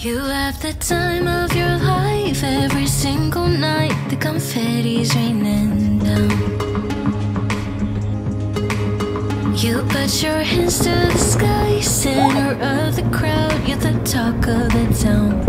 You have the time of your life every single night. The confetti's raining down. You put your hands to the sky, center of the crowd. You're the talk of the town.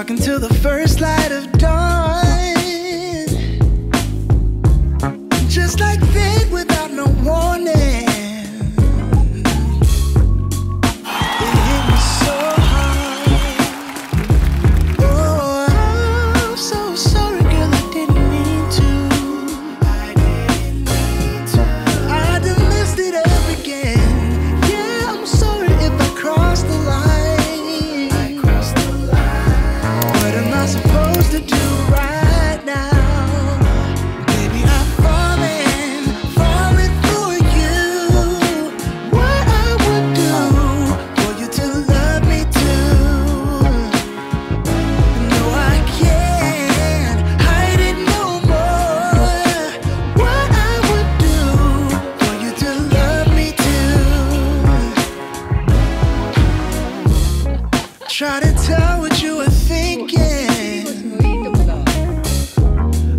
talking till the first light of dawn. Just like this. what you were thinking,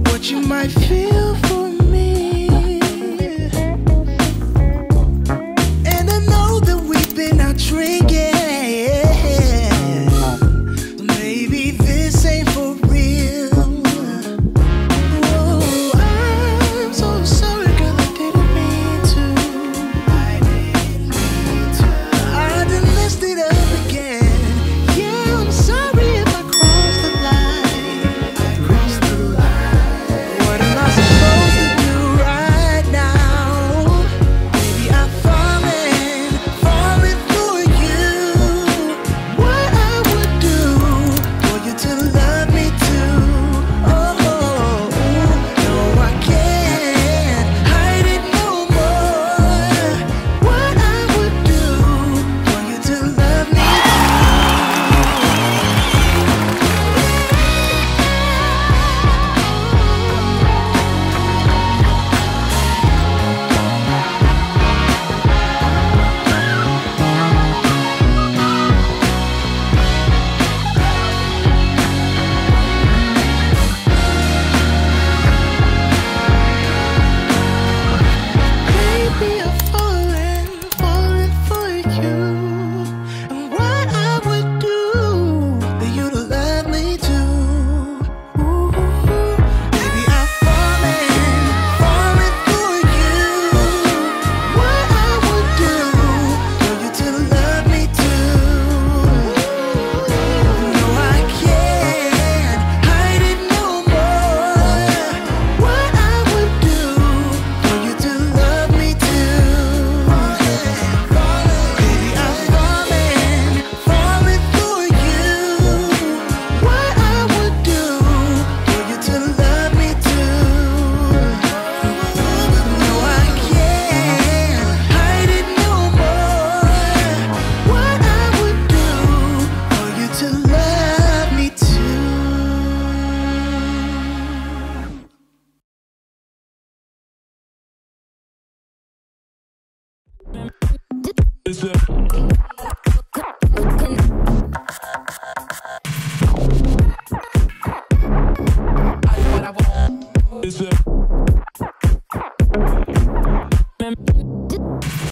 what you might feel. Is it?